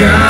Yeah.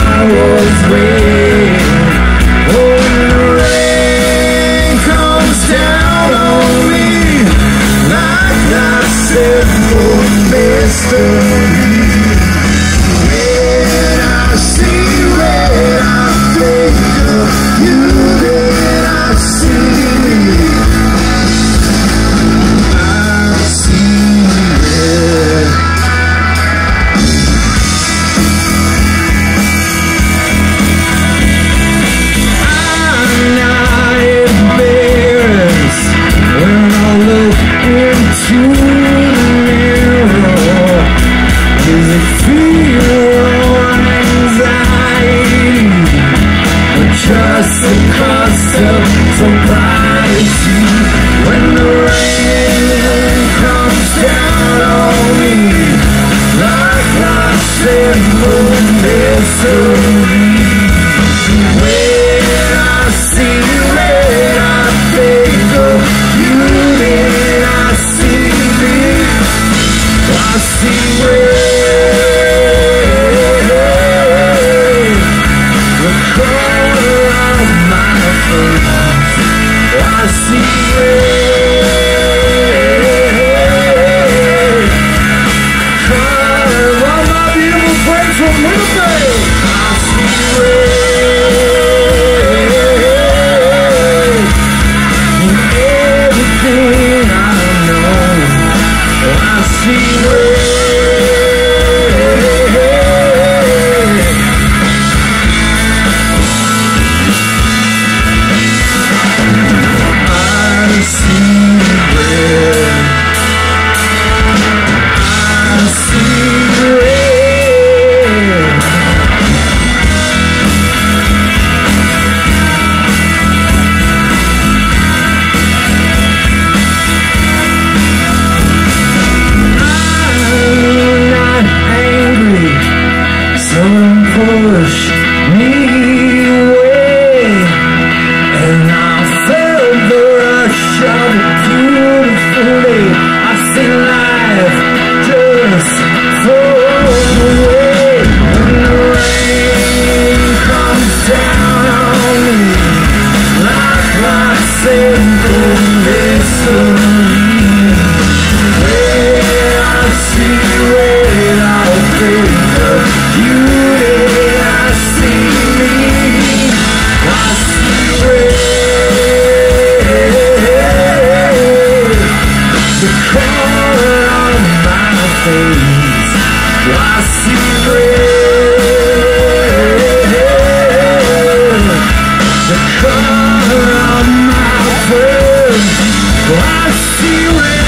custom surprise you when the rain comes down on me like misery. When I see you I you, and I see me. I see. music! push me. I see red? The color of my I see red?